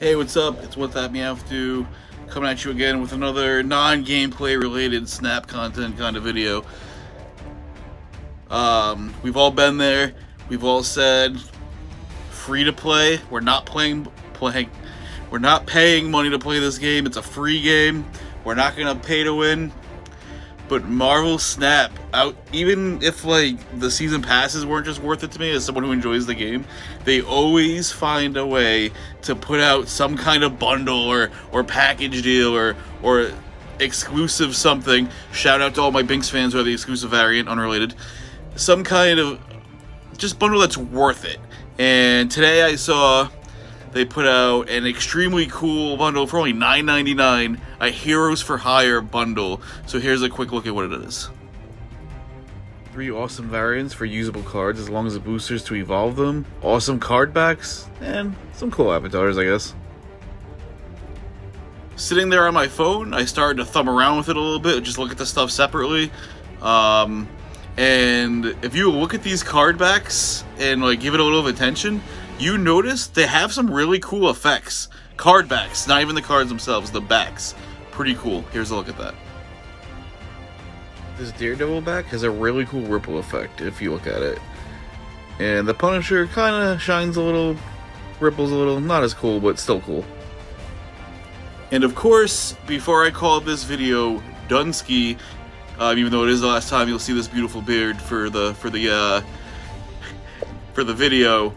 Hey, what's up? It's What That Meowth Do, coming at you again with another non-gameplay related Snap content kind of video. Um, we've all been there. We've all said free to play. We're not playing playing. We're not paying money to play this game. It's a free game. We're not gonna pay to win. But Marvel Snap out even if like the season passes weren't just worth it to me as someone who enjoys the game, they always find a way to put out some kind of bundle or or package deal or or exclusive something. Shout out to all my Binks fans who are the exclusive variant, unrelated. Some kind of just bundle that's worth it. And today I saw they put out an extremely cool bundle for only $9.99, a Heroes for Hire bundle. So here's a quick look at what it is. Three awesome variants for usable cards as long as the boosters to evolve them, awesome card backs, and some cool avatars, I guess. Sitting there on my phone, I started to thumb around with it a little bit, just look at the stuff separately. Um, and if you look at these card backs and like give it a little of attention, you notice they have some really cool effects. Card backs, not even the cards themselves, the backs. Pretty cool. Here's a look at that. This Daredevil back has a really cool ripple effect if you look at it. And the Punisher kind of shines a little, ripples a little, not as cool, but still cool. And of course, before I call this video Dunsky, uh, even though it is the last time you'll see this beautiful beard for the for the uh, for the video,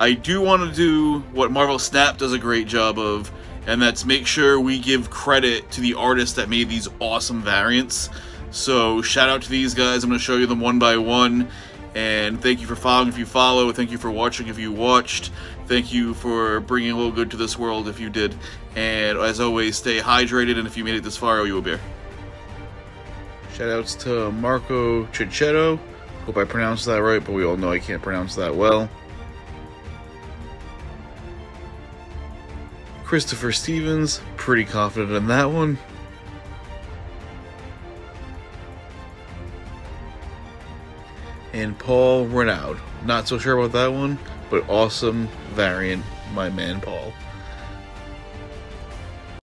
I do want to do what Marvel Snap does a great job of, and that's make sure we give credit to the artists that made these awesome variants. So shout out to these guys. I'm going to show you them one by one. And thank you for following if you follow. Thank you for watching if you watched. Thank you for bringing a little good to this world if you did. And as always, stay hydrated. And if you made it this far, I owe you a beer. Shout Shoutouts to Marco Checchetto. Hope I pronounced that right, but we all know I can't pronounce that well. Christopher Stevens, pretty confident in that one. And Paul Renaud, not so sure about that one, but awesome variant, my man Paul.